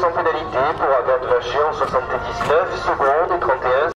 sans pénalité pour Agathe Vacher en 79 secondes et 31